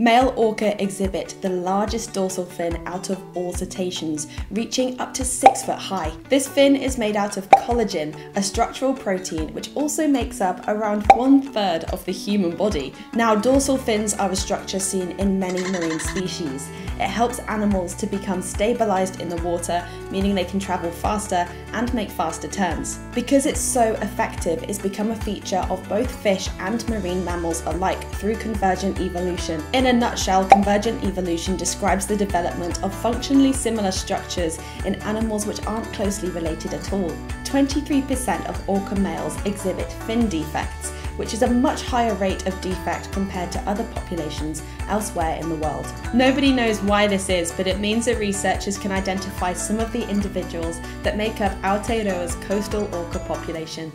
Male orca exhibit the largest dorsal fin out of all cetaceans, reaching up to 6 foot high. This fin is made out of collagen, a structural protein which also makes up around one third of the human body. Now, dorsal fins are a structure seen in many marine species. It helps animals to become stabilized in the water, meaning they can travel faster and make faster turns. Because it's so effective, it's become a feature of both fish and marine mammals alike through convergent evolution. In a nutshell, convergent evolution describes the development of functionally similar structures in animals which aren't closely related at all. 23% of orca males exhibit fin defects, which is a much higher rate of defect compared to other populations elsewhere in the world. Nobody knows why this is, but it means that researchers can identify some of the individuals that make up Aotearoa's coastal orca population.